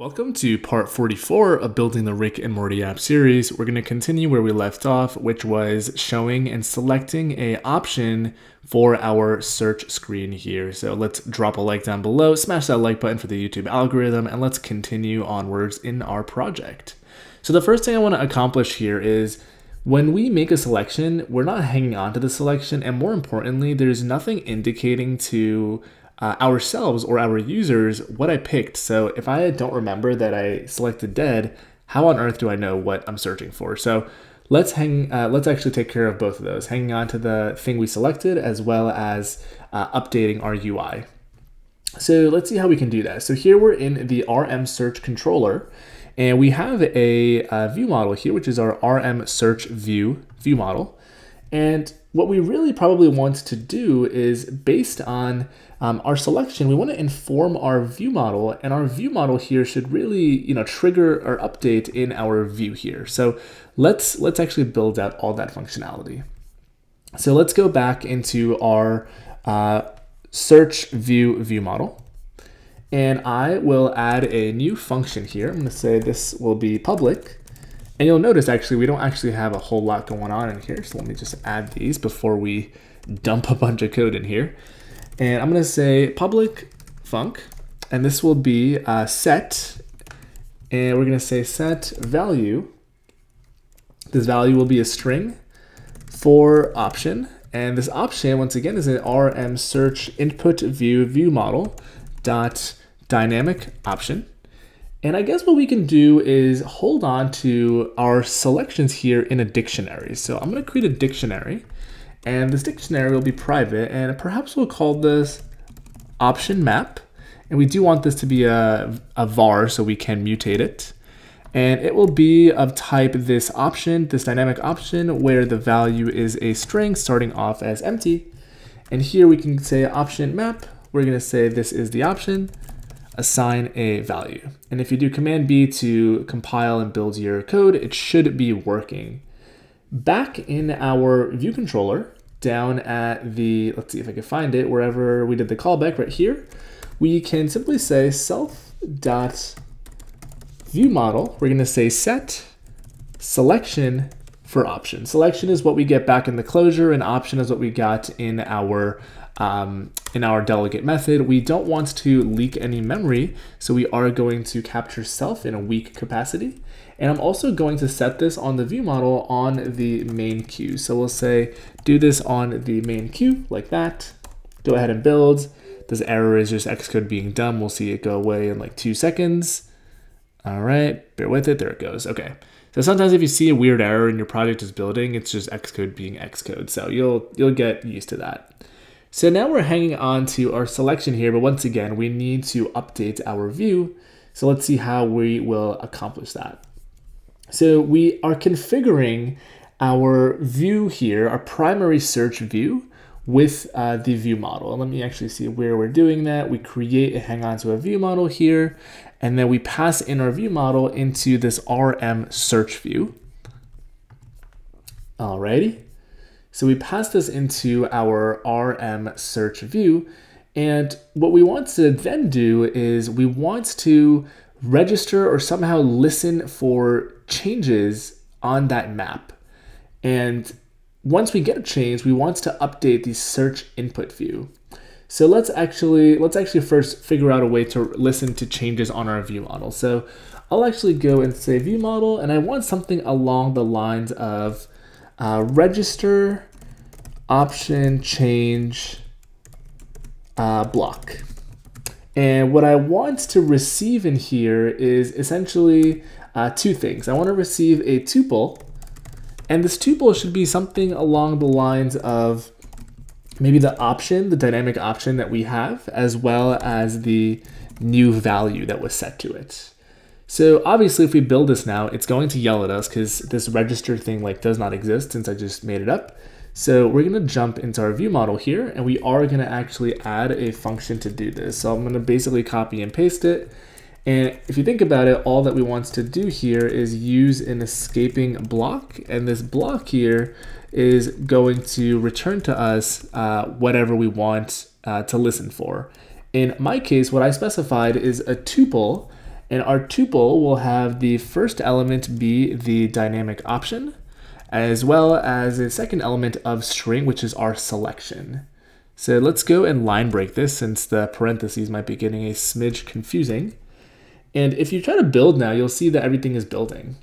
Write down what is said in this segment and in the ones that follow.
Welcome to part 44 of building the Rick and Morty app series. We're going to continue where we left off, which was showing and selecting a option for our search screen here. So let's drop a like down below, smash that like button for the YouTube algorithm, and let's continue onwards in our project. So the first thing I want to accomplish here is when we make a selection, we're not hanging on to the selection, and more importantly, there's nothing indicating to uh, ourselves or our users what I picked. So if I don't remember that I selected dead, how on earth do I know what I'm searching for? So let's hang, uh, let's actually take care of both of those, hanging on to the thing we selected as well as uh, updating our UI. So let's see how we can do that. So here we're in the RM search controller and we have a, a uh, view model here, which is our RM search view view model. And what we really probably want to do is based on um, our selection, we want to inform our view model and our view model here should really, you know, trigger or update in our view here. So let's, let's actually build out all that functionality. So let's go back into our uh, search view view model. And I will add a new function here. I'm going to say this will be public. And you'll notice actually we don't actually have a whole lot going on in here. So let me just add these before we dump a bunch of code in here. And I'm going to say public func, and this will be uh, set, and we're going to say set value. This value will be a string for option, and this option, once again, is an RM search input view view model dot dynamic option. And I guess what we can do is hold on to our selections here in a dictionary. So I'm going to create a dictionary. And this dictionary will be private and perhaps we'll call this option map. And we do want this to be a, a var so we can mutate it. And it will be of type this option, this dynamic option, where the value is a string starting off as empty. And here we can say option map. We're gonna say this is the option, assign a value. And if you do command B to compile and build your code, it should be working. Back in our view controller, down at the, let's see if I can find it, wherever we did the callback right here, we can simply say self dot view model. We're gonna say set selection for option. Selection is what we get back in the closure and option is what we got in our um, in our delegate method. We don't want to leak any memory, so we are going to capture self in a weak capacity. And I'm also going to set this on the view model on the main queue. So we'll say, do this on the main queue like that. Go ahead and build. This error is just Xcode being dumb. We'll see it go away in like two seconds. All right, bear with it. There it goes. Okay. So sometimes if you see a weird error and your project is building, it's just Xcode being Xcode. So you'll you'll get used to that. So now we're hanging on to our selection here, but once again, we need to update our view. So let's see how we will accomplish that. So we are configuring our view here, our primary search view with uh, the view model. And let me actually see where we're doing that. We create a hang on to a view model here, and then we pass in our view model into this RM search view. Alrighty. So we pass this into our RM search view. And what we want to then do is we want to register or somehow listen for changes on that map. And once we get a change, we want to update the search input view. So let's actually let's actually first figure out a way to listen to changes on our view model. So I'll actually go and say view model, and I want something along the lines of uh, register option change uh, block. And what I want to receive in here is essentially uh, two things. I want to receive a tuple, and this tuple should be something along the lines of maybe the option, the dynamic option that we have, as well as the new value that was set to it. So obviously if we build this now, it's going to yell at us because this register thing like does not exist since I just made it up. So we're gonna jump into our view model here and we are gonna actually add a function to do this. So I'm gonna basically copy and paste it. And if you think about it, all that we want to do here is use an escaping block. And this block here is going to return to us uh, whatever we want uh, to listen for. In my case, what I specified is a tuple And our tuple will have the first element be the dynamic option, as well as a second element of string, which is our selection. So let's go and line break this since the parentheses might be getting a smidge confusing. And if you try to build now, you'll see that everything is building.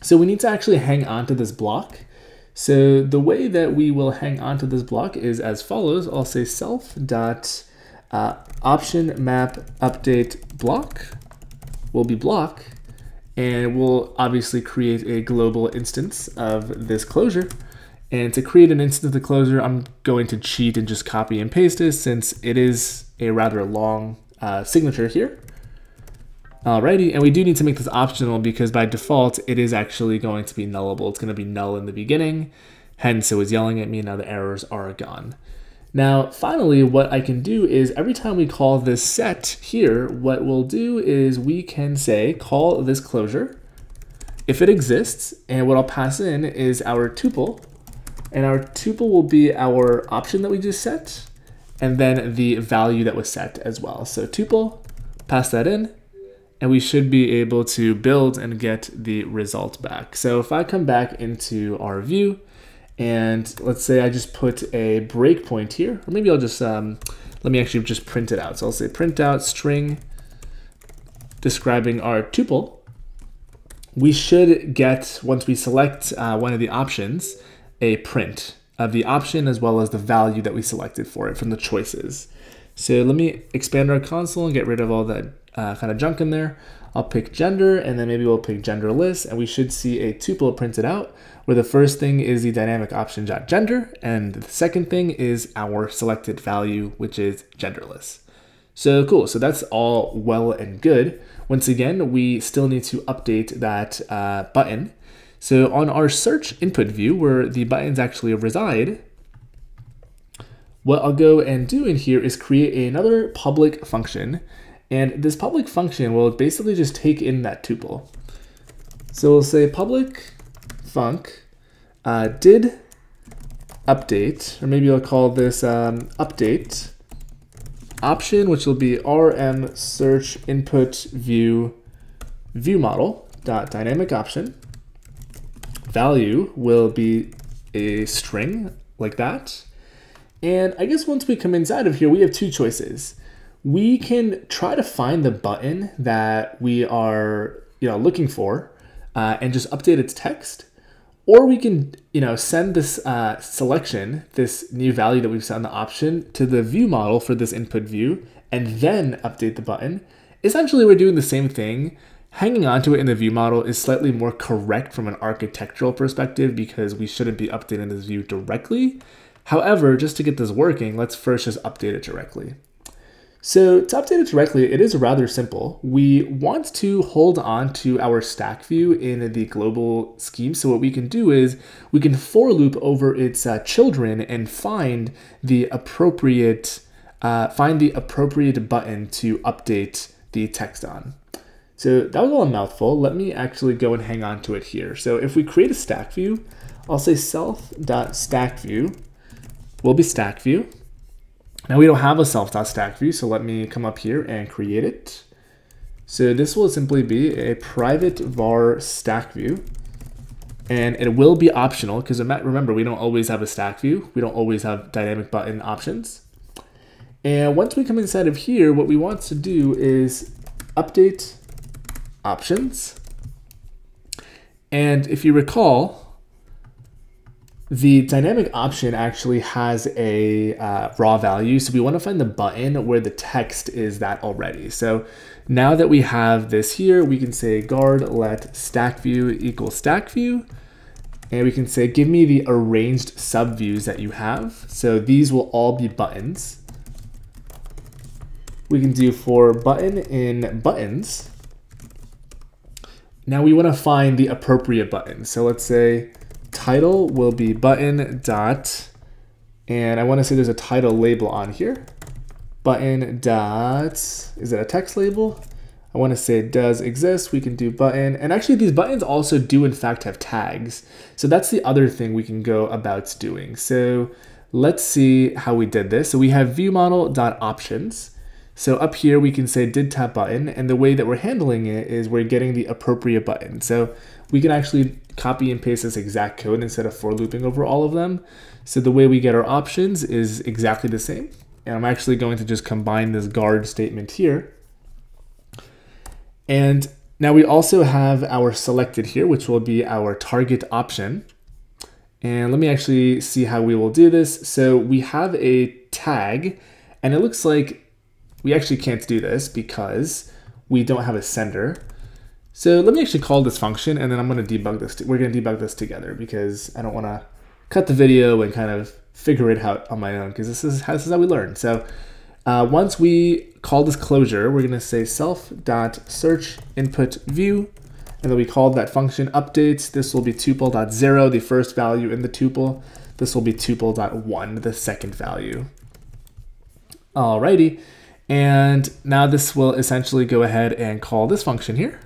So we need to actually hang on to this block. So the way that we will hang on to this block is as follows. I'll say self dot uh, option map update block will be block and we'll obviously create a global instance of this closure. And to create an instance of the closure, I'm going to cheat and just copy and paste this since it is a rather long uh, signature here. Alrighty, and we do need to make this optional because by default, it is actually going to be nullable. It's going to be null in the beginning, hence it was yelling at me, now the errors are gone. Now, finally, what I can do is every time we call this set here, what we'll do is we can say call this closure if it exists, and what I'll pass in is our tuple, and our tuple will be our option that we just set, and then the value that was set as well. So tuple, pass that in, and we should be able to build and get the result back. So if I come back into our view, and let's say I just put a breakpoint here, or maybe I'll just, um, let me actually just print it out. So I'll say print out string describing our tuple. We should get, once we select uh, one of the options, a print of the option as well as the value that we selected for it from the choices. So let me expand our console and get rid of all that uh, kind of junk in there. I'll pick gender and then maybe we'll pick genderless and we should see a tuple printed out where the first thing is the dynamic option gender and the second thing is our selected value which is genderless. So cool, so that's all well and good. Once again, we still need to update that uh, button. So on our search input view where the buttons actually reside, what I'll go and do in here is create another public function and this public function will basically just take in that tuple. So we'll say public func uh, did update, or maybe I'll call this um, update option, which will be rm search input view view model dot dynamic option. Value will be a string like that. And I guess once we come inside of here, we have two choices we can try to find the button that we are you know looking for uh, and just update its text. Or we can you know send this uh, selection this new value that we've set in the option to the view model for this input view and then update the button. Essentially we're doing the same thing. Hanging on to it in the view model is slightly more correct from an architectural perspective because we shouldn't be updating this view directly. However just to get this working let's first just update it directly so to update it directly, it is rather simple. We want to hold on to our stack view in the global scheme. So what we can do is we can for loop over its uh, children and find the appropriate uh, find the appropriate button to update the text on. So that was all a mouthful. Let me actually go and hang on to it here. So if we create a stack view, I'll say self.stackView will be stack view. Now we don't have a self.stack view, so let me come up here and create it. So this will simply be a private var stack view. And it will be optional because remember, we don't always have a stack view. We don't always have dynamic button options. And once we come inside of here, what we want to do is update options. And if you recall, the dynamic option actually has a uh, raw value, so we want to find the button where the text is that already. So now that we have this here, we can say guard let stack view equal stack view, and we can say give me the arranged subviews that you have. So these will all be buttons. We can do for button in buttons. Now we want to find the appropriate button. So let's say title will be button dot, and I want to say there's a title label on here. Button dot, is it a text label? I want to say it does exist. We can do button. And actually these buttons also do in fact have tags. So that's the other thing we can go about doing. So let's see how we did this. So we have view model dot options. So up here we can say did tap button and the way that we're handling it is we're getting the appropriate button. So we can actually copy and paste this exact code instead of for looping over all of them. So the way we get our options is exactly the same. And I'm actually going to just combine this guard statement here. And now we also have our selected here, which will be our target option. And let me actually see how we will do this. So we have a tag and it looks like we actually can't do this because we don't have a sender. So let me actually call this function and then I'm gonna debug this. We're gonna debug this together because I don't wanna cut the video and kind of figure it out on my own because this is, this is how we learn. So uh, once we call this closure, we're gonna say self.search input view and then we call that function updates. This will be tuple.0, the first value in the tuple. This will be tuple.1, the second value. Alrighty, and now this will essentially go ahead and call this function here.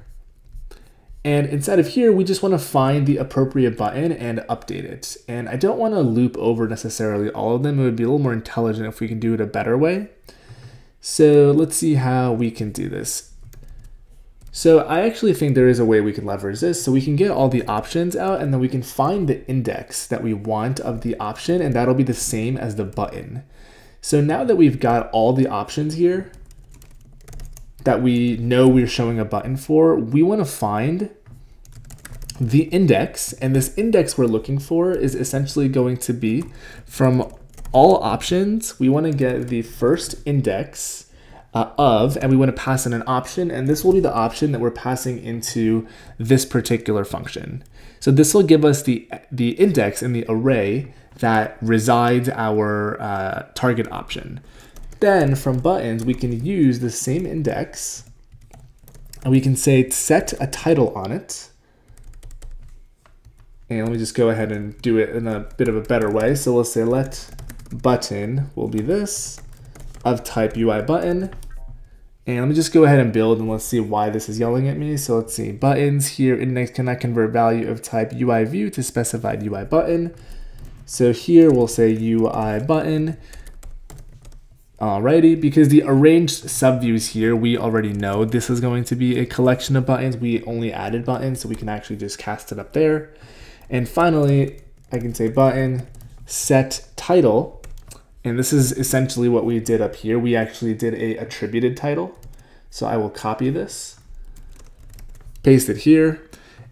And inside of here, we just want to find the appropriate button and update it. And I don't want to loop over necessarily all of them. It would be a little more intelligent if we can do it a better way. So let's see how we can do this. So I actually think there is a way we can leverage this. So we can get all the options out and then we can find the index that we want of the option and that'll be the same as the button. So now that we've got all the options here, that we know we're showing a button for, we want to find the index, and this index we're looking for is essentially going to be from all options, we want to get the first index uh, of, and we want to pass in an option, and this will be the option that we're passing into this particular function. So this will give us the, the index in the array that resides our uh, target option. Then from buttons, we can use the same index and we can say set a title on it. And let me just go ahead and do it in a bit of a better way. So let's say let button will be this of type UI button. And let me just go ahead and build and let's see why this is yelling at me. So let's see buttons here index cannot convert value of type UI view to specified UI button. So here we'll say UI button Alrighty, because the arranged subviews here, we already know this is going to be a collection of buttons. We only added buttons, so we can actually just cast it up there. And finally, I can say button set title. And this is essentially what we did up here. We actually did a attributed title. So I will copy this, paste it here.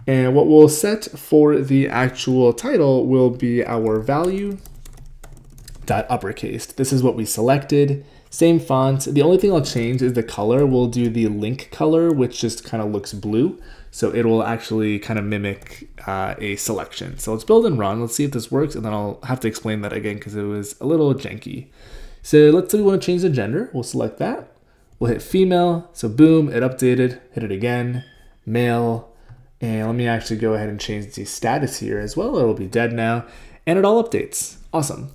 And what we'll set for the actual title will be our value dot uppercase. This is what we selected. Same font. The only thing I'll change is the color. We'll do the link color, which just kind of looks blue. So it will actually kind of mimic uh, a selection. So let's build and run. Let's see if this works. And then I'll have to explain that again because it was a little janky. So let's say we want to change the gender. We'll select that. We'll hit female. So boom, it updated. Hit it again. Male. And let me actually go ahead and change the status here as well. It'll be dead now. And it all updates. Awesome.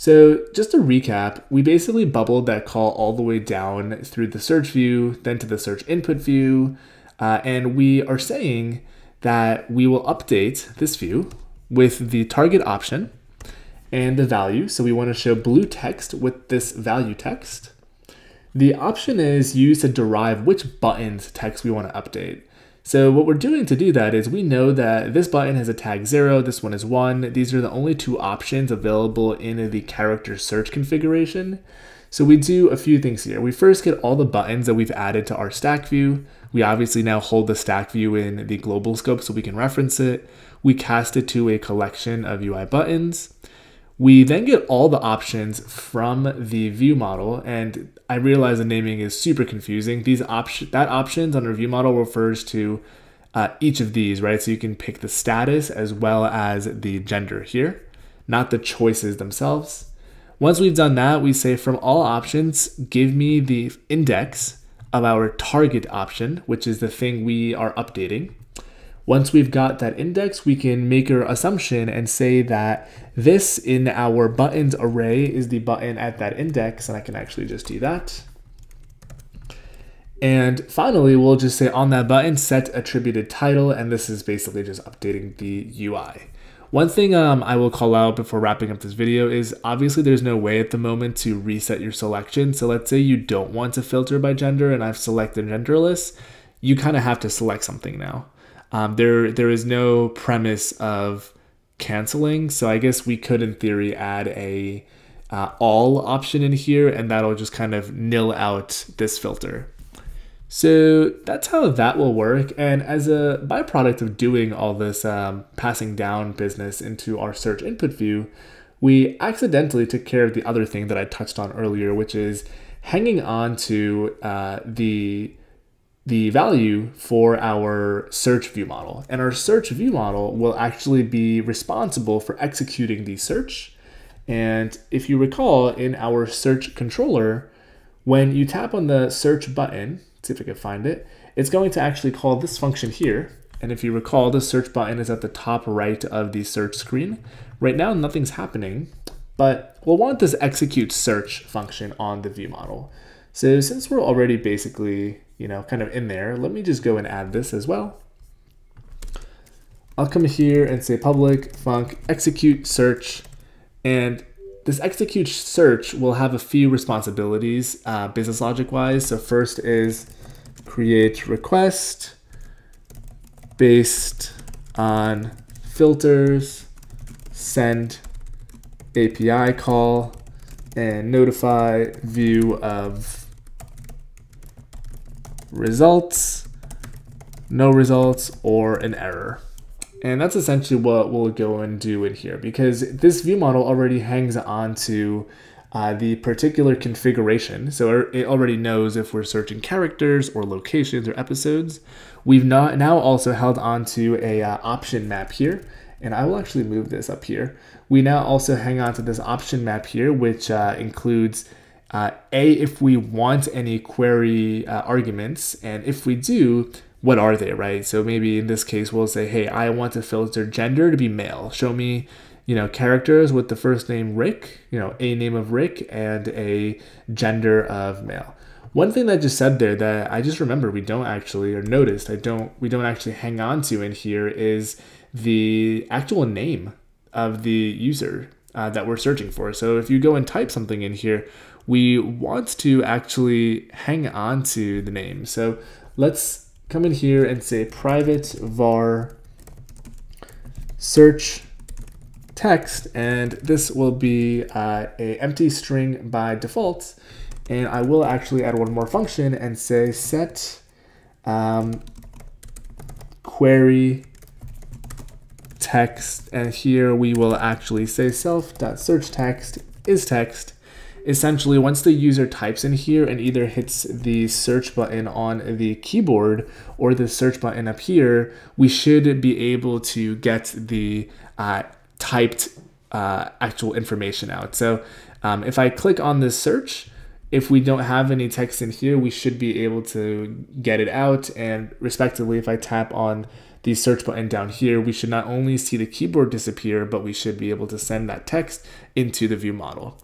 So just to recap, we basically bubbled that call all the way down through the search view, then to the search input view, uh, and we are saying that we will update this view with the target option and the value. So we want to show blue text with this value text. The option is used to derive which buttons text we want to update. So what we're doing to do that is we know that this button has a tag 0, this one is 1. These are the only two options available in the character search configuration. So we do a few things here. We first get all the buttons that we've added to our stack view. We obviously now hold the stack view in the global scope so we can reference it. We cast it to a collection of UI buttons. We then get all the options from the view model, and I realize the naming is super confusing. These option that options on view model refers to uh, each of these, right? So you can pick the status as well as the gender here, not the choices themselves. Once we've done that, we say from all options, give me the index of our target option, which is the thing we are updating. Once we've got that index, we can make our assumption and say that this in our buttons array is the button at that index, and I can actually just do that. And finally, we'll just say on that button, set attributed title, and this is basically just updating the UI. One thing um, I will call out before wrapping up this video is obviously there's no way at the moment to reset your selection. So let's say you don't want to filter by gender and I've selected genderless, you kind of have to select something now. Um, there, there is no premise of canceling. So I guess we could in theory add a uh, all option in here and that'll just kind of nil out this filter. So that's how that will work. And as a byproduct of doing all this um, passing down business into our search input view, we accidentally took care of the other thing that I touched on earlier, which is hanging on to uh, the the value for our search view model. And our search view model will actually be responsible for executing the search. And if you recall in our search controller, when you tap on the search button, see if I can find it, it's going to actually call this function here. And if you recall, the search button is at the top right of the search screen. Right now, nothing's happening, but we'll want this execute search function on the view model. So since we're already basically, you know, kind of in there, let me just go and add this as well. I'll come here and say public func execute search and this execute search will have a few responsibilities uh, business logic wise. So first is create request based on filters, send API call, and notify view of results, no results, or an error. And that's essentially what we'll go and do in here because this view model already hangs on to uh, the particular configuration. So it already knows if we're searching characters or locations or episodes. We've not now also held on to a uh, option map here. And I will actually move this up here. We now also hang on to this option map here, which uh, includes uh, A, if we want any query uh, arguments, and if we do, what are they, right? So maybe in this case, we'll say, hey, I want to filter gender to be male. Show me, you know, characters with the first name Rick, you know, a name of Rick and a gender of male. One thing that I just said there that I just remember we don't actually or noticed I don't we don't actually hang on to in here is the actual name of the user uh, that we're searching for. So if you go and type something in here, we want to actually hang on to the name. So let's come in here and say private var search text and this will be uh, a empty string by default. And I will actually add one more function and say set um, query text. And here we will actually say self.search text is text essentially once the user types in here and either hits the search button on the keyboard or the search button up here, we should be able to get the uh, typed uh, actual information out. So um, if I click on this search, if we don't have any text in here, we should be able to get it out. And respectively, if I tap on the search button down here, we should not only see the keyboard disappear, but we should be able to send that text into the view model.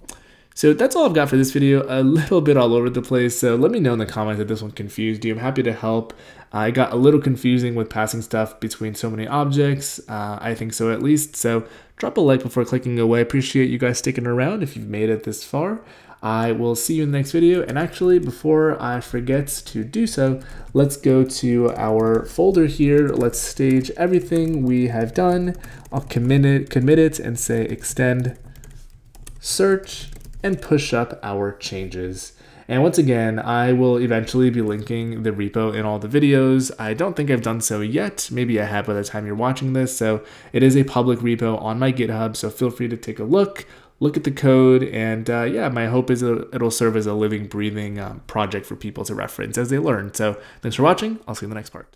So that's all I've got for this video, a little bit all over the place, so let me know in the comments if this one confused you. I'm happy to help. I got a little confusing with passing stuff between so many objects, uh, I think so at least, so drop a like before clicking away. Appreciate you guys sticking around if you've made it this far. I will see you in the next video, and actually, before I forget to do so, let's go to our folder here. Let's stage everything we have done. I'll commit it, commit it and say extend search and push up our changes. And once again, I will eventually be linking the repo in all the videos. I don't think I've done so yet. Maybe I have by the time you're watching this. So it is a public repo on my GitHub. So feel free to take a look, look at the code. And uh, yeah, my hope is it'll serve as a living, breathing um, project for people to reference as they learn. So thanks for watching. I'll see you in the next part.